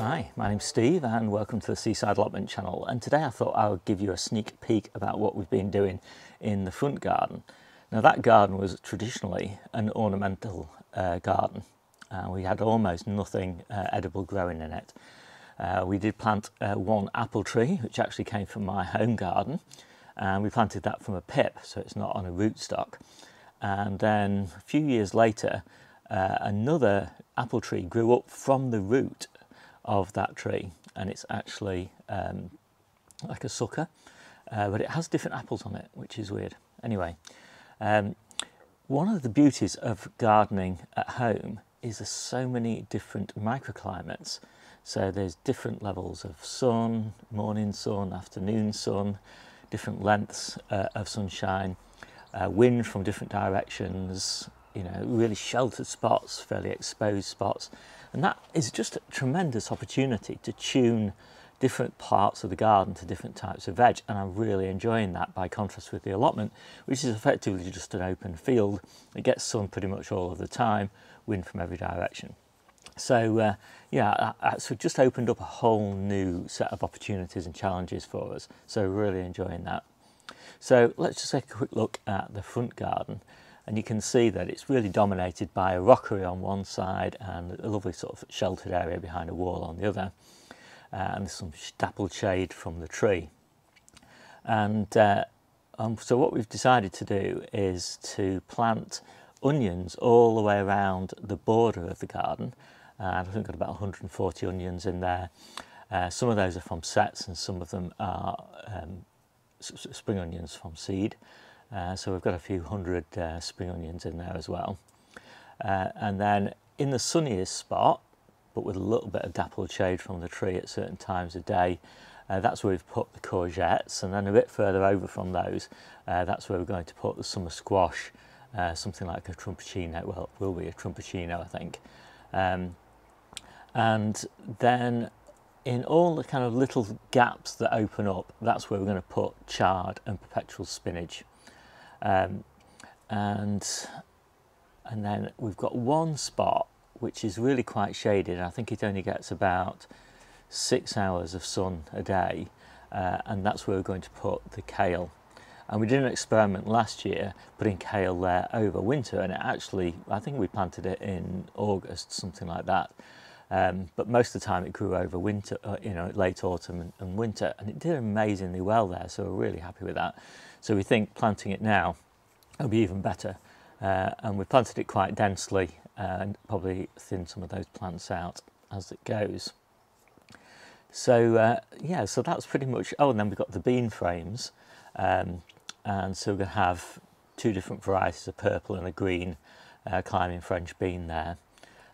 Hi, my name's Steve and welcome to the Seaside Allotment channel and today I thought I would give you a sneak peek about what we've been doing in the front garden. Now that garden was traditionally an ornamental uh, garden and we had almost nothing uh, edible growing in it. Uh, we did plant uh, one apple tree which actually came from my home garden and we planted that from a pip so it's not on a rootstock and then a few years later uh, another apple tree grew up from the root of that tree and it's actually um, like a sucker uh, but it has different apples on it which is weird. Anyway um, one of the beauties of gardening at home is there's so many different microclimates. So there's different levels of sun morning sun afternoon sun different lengths uh, of sunshine uh, wind from different directions you know really sheltered spots fairly exposed spots and that is just a tremendous opportunity to tune different parts of the garden to different types of veg. And I'm really enjoying that by contrast with the allotment, which is effectively just an open field. It gets sun pretty much all of the time, wind from every direction. So uh, yeah, so just opened up a whole new set of opportunities and challenges for us. So really enjoying that. So let's just take a quick look at the front garden and you can see that it's really dominated by a rockery on one side and a lovely sort of sheltered area behind a wall on the other uh, and some dappled shade from the tree. And uh, um, so what we've decided to do is to plant onions all the way around the border of the garden. And I think we've got about 140 onions in there. Uh, some of those are from sets and some of them are um, spring onions from seed uh, so we've got a few hundred uh, spring onions in there as well. Uh, and then in the sunniest spot, but with a little bit of dappled shade from the tree at certain times of day, that's where we've put the courgettes. And then a bit further over from those, that's where we're going to put the summer squash, something like a trumpetino. Well, it will be a trumpetino, I think. Um, and then in all the kind of little gaps that open up, that's where we're going to put chard and perpetual spinach. Um, and and then we've got one spot which is really quite shaded. I think it only gets about six hours of sun a day, uh, and that's where we're going to put the kale. And we did an experiment last year putting kale there over winter, and it actually, I think we planted it in August, something like that. Um, but most of the time it grew over winter, uh, you know, late autumn and, and, winter, and it did amazingly well there. So we're really happy with that. So we think planting it now will be even better. Uh, and we've planted it quite densely and probably thin some of those plants out as it goes. So uh, yeah, so that's pretty much, oh, and then we've got the bean frames. Um, and so we're going to have two different varieties, a purple and a green uh, climbing French bean there.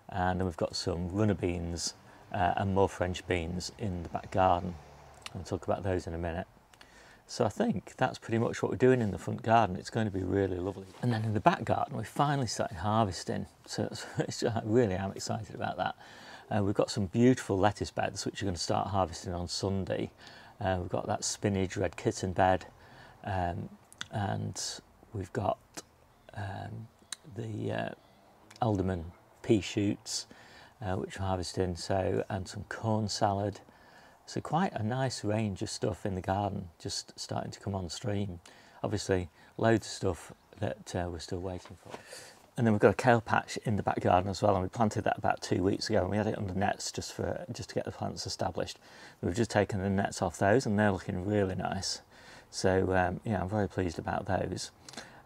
And then we've got some runner beans uh, and more French beans in the back garden. I'll talk about those in a minute. So I think that's pretty much what we're doing in the front garden. It's going to be really lovely. And then in the back garden, we're finally started harvesting. So it's, it's, I really am excited about that. Uh, we've got some beautiful lettuce beds, which we're going to start harvesting on Sunday. Uh, we've got that spinach red kitten bed. Um, and we've got um, the uh, alderman pea shoots, uh, which we're harvesting. So, and some corn salad. So quite a nice range of stuff in the garden just starting to come on stream. Obviously loads of stuff that uh, we're still waiting for. And then we've got a kale patch in the back garden as well and we planted that about two weeks ago and we had it under nets just for just to get the plants established. We've just taken the nets off those and they're looking really nice. So um, yeah, I'm very pleased about those.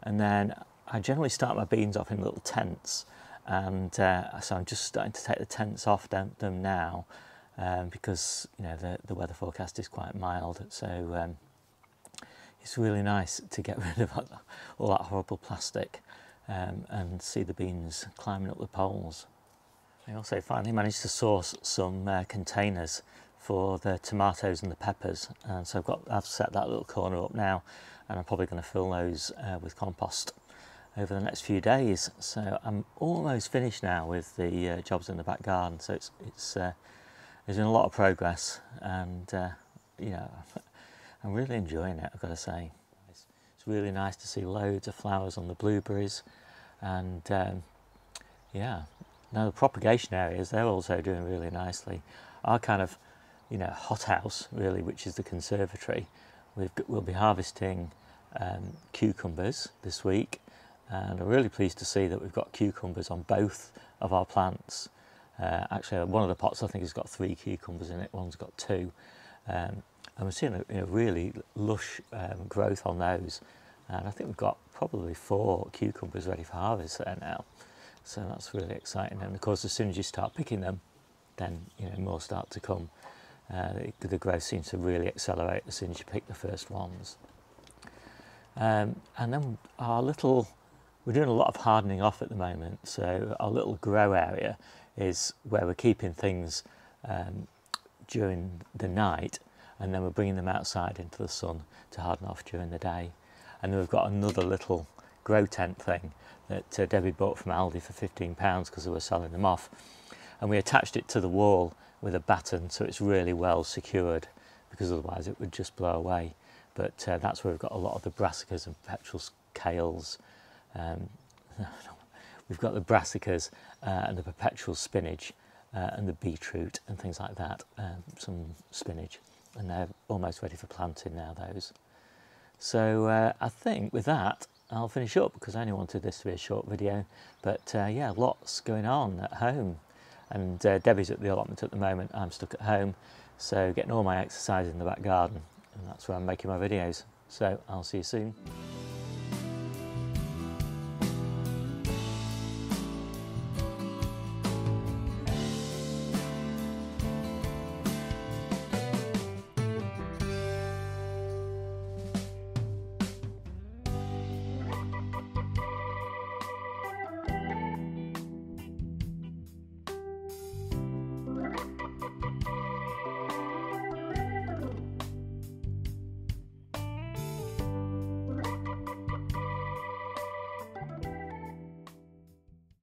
And then I generally start my beans off in little tents and uh, so I'm just starting to take the tents off them now um, because you know the, the weather forecast is quite mild. So um, it's really nice to get rid of all that horrible plastic um, and see the beans climbing up the poles. I also finally managed to source some uh, containers for the tomatoes and the peppers. And so I've got I've set that little corner up now and I'm probably going to fill those uh, with compost over the next few days. So I'm almost finished now with the uh, jobs in the back garden. So it's it's uh, there's been a lot of progress and uh, you know I'm really enjoying it I've got to say it's, really nice to see loads of flowers on the blueberries and um, yeah now the propagation areas they're also doing really nicely our kind of, you know, hothouse really, which is the conservatory. We've got, we'll be harvesting um, cucumbers this week, and I'm really pleased to see that we've got cucumbers on both of our plants. Uh, actually, one of the pots I think has got three cucumbers in it, one's got two. Um, and we're seeing a you know, really lush um, growth on those. And I think we've got probably four cucumbers ready for harvest there now. So that's really exciting. And of course, as soon as you start picking them, then you know more start to come. Uh, the, the, growth seems to really accelerate as soon as you pick the first ones. Um, and then our little, we're doing a lot of hardening off at the moment. So our little grow area is where we're keeping things um, during the night and then we're bringing them outside into the sun to harden off during the day. And then we've got another little grow tent thing that uh, Debbie bought from Aldi for 15 pounds because they were selling them off. And we attached it to the wall with a batten so it's really well secured because otherwise it would just blow away. But uh, that's where we've got a lot of the brassicas and perpetual kales. Um, we've got the brassicas uh, and the perpetual spinach uh, and the beetroot and things like that, um, some spinach and they're almost ready for planting now those. So uh, I think with that I'll finish up because I only wanted this to be a short video but uh, yeah lots going on at home and uh, Debbie's at the allotment at the moment I'm stuck at home so getting all my exercise in the back garden and that's where I'm making my videos so I'll see you soon.